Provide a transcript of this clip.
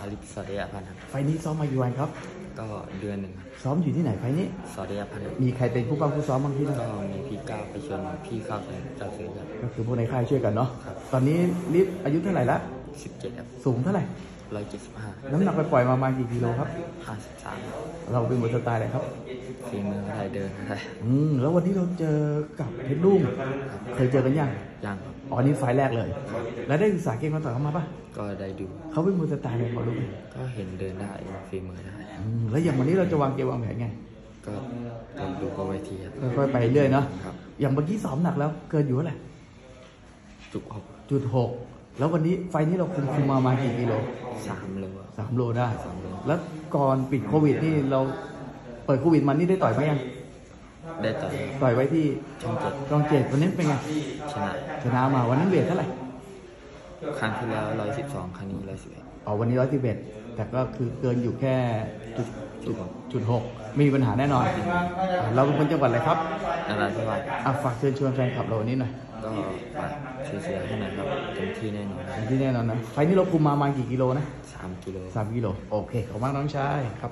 อาริสอเดียพันธ์ครับไฟล์นี้ซ้อมมากี่วันครับ ก็เดือนหนึ่งครับซ้อมอยู่ที่ไหนไฟล์นี้สอเดียพันธ์ครับมีใครเป็นผู้ป้องผู้ซ้อมบ้างที่นั่นก็มีพี่ก้าวไปชวนพี่เข้าไปจัดซื้อครับ ก็คือพวกในค่ายช่วยกันเนาะครับ ตอนนี้ลิฟอายุเท่าไหร่ละสิบเจ็ดครับสูงเท่าไหร่ ร้อยเจ็ดสิบห้าน้ำหนักไปปล่อยๆมาประมาณกี่กิโลครับ ห้าสิบสาม เราเป็นมวยสไตล์อะไรครับ ฝีมือไทยเดินไทยอืมแล้ววันนี้เราเจอกับเพชรลุ่มเคยเจอกันยังยังครับอ๋อนี่ไฟล์แรกเลย แล้วได้ศึกษาเกมมาต่อยเขามาปะก็ได้ดูเขาเป็นมวยสไตล์อะไรพอรู้ไหมก็เห็นเดินได้ฝีมือได้อืมแล้วอย่างวันนี้เราจะวางเกมวางแผนไงก็ต้องดูบนเวทีครับค่อยๆไปเรื่อยเนาะครับอย่างเมื่อกี้ซ้อมหนักแล้วเกินอยู่เท่าไหร่จุกหกจุดหกแล้ววันนี้ไฟล์นี้เราคุมคุมมามากี่กิโลสามโลสามโลได้สามโลแล้วก่อนปิดโควิดนี่เรา เปิดโควิดมานี่ได้ต่อยไหมยังได้ต่อยต่อยไว้ที่ช่องเจ็ดกองเจ็ดวันนี้เป็นไงชนะชนะมาวันนั้นเวทเท่าไหร่ครั้งที่แล้วร้อยสิบสองครั้งนี้ร้อยสิบเอ็ดอ๋อวันนี้ร้อยสิบเอ็ดแต่ก็คือเกินอยู่แค่จุดจุดหกจุดหกไมมีปัญหาแน่นอนอะเราเป็นคนจังหวัดอะไรครับนาราธิวาสอะฝากเชิญชวนแฟนคลับเราวันนี้หน่อยก็ฝากช่วยเชียร์ให้หน่อยครับเต็มที่แน่นอนที่แน่นอนนะไฟล์นี้เราคุมมามากี่กิโลนะสามกิโลสามกิโลโอเคขอบคุณมากน้องชายครับ